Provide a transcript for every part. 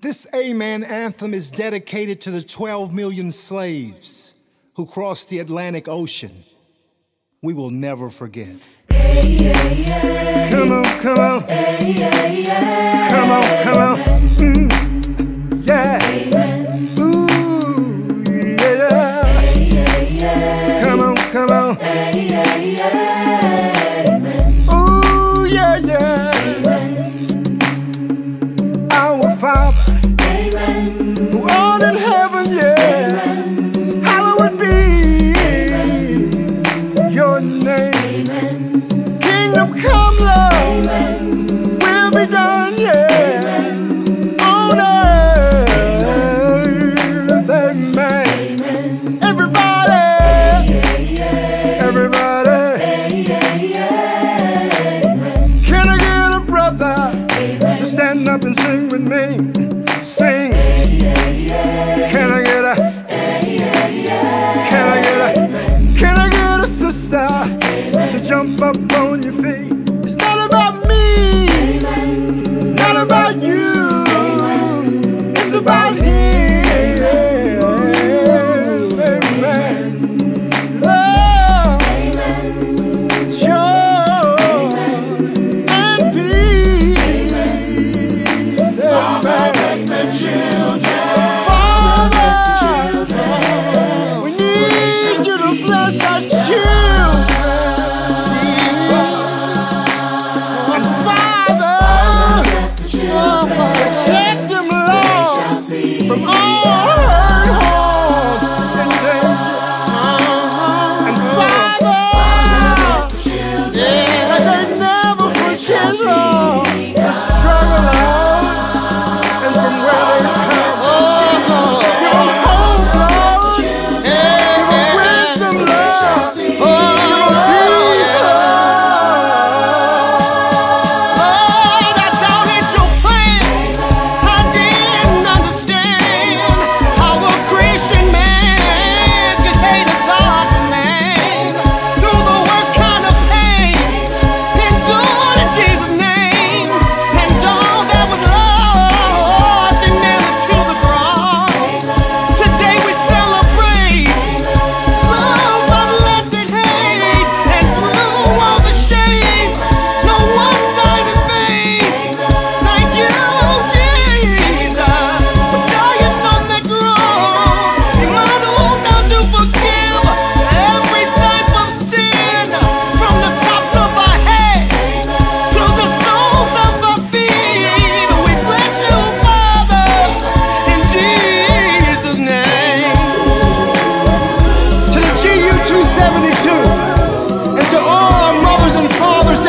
This Amen anthem is dedicated to the 12 million slaves who crossed the Atlantic Ocean. We will never forget. Come on, come on. Come on, come on.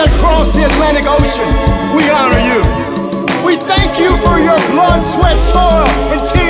that the Atlantic Ocean, we honor you. We thank you for your blood, sweat, toil, and tears.